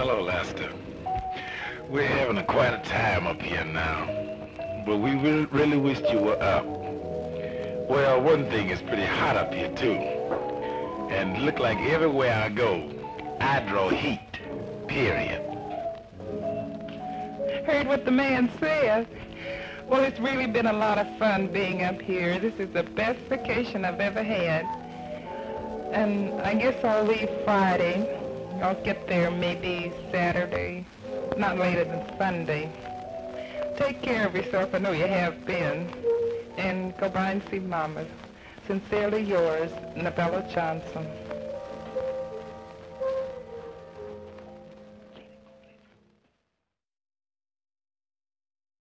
Hello, Lester. We're having a quite a time up here now, but we really, really wished you were up. Well, one thing is pretty hot up here, too. And look like everywhere I go, I draw heat, period. Heard what the man said. Well, it's really been a lot of fun being up here. This is the best vacation I've ever had. And I guess I'll leave Friday. I'll get there maybe Saturday, not later than Sunday. Take care of yourself. I know you have been. And go by and see Mama. Sincerely yours, Nabella Johnson.